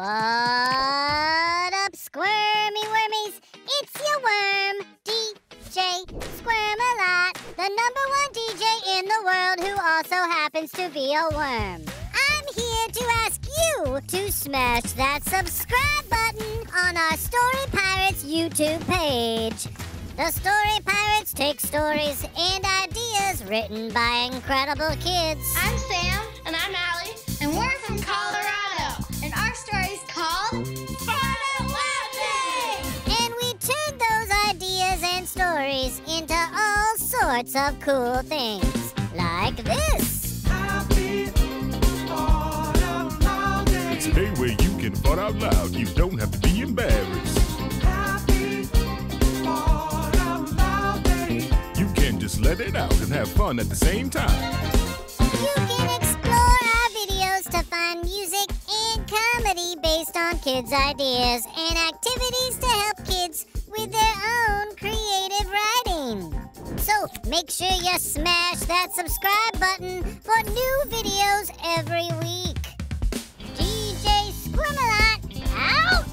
What up, squirmy wormies? It's your worm, DJ Squirm a Lot, the number one DJ in the world who also happens to be a worm. I'm here to ask you to smash that subscribe button on our Story Pirates YouTube page. The Story Pirates take stories and ideas written by incredible kids. I'm Sam. And I'm into all sorts of cool things. Like this. It's a day where you can fart out loud. You don't have to be embarrassed. You can just let it out and have fun at the same time. You can explore our videos to find music and comedy based on kids' ideas and activities to help kids with their own creative writing. Make sure you smash that subscribe button for new videos every week. DJ Squirmalot out!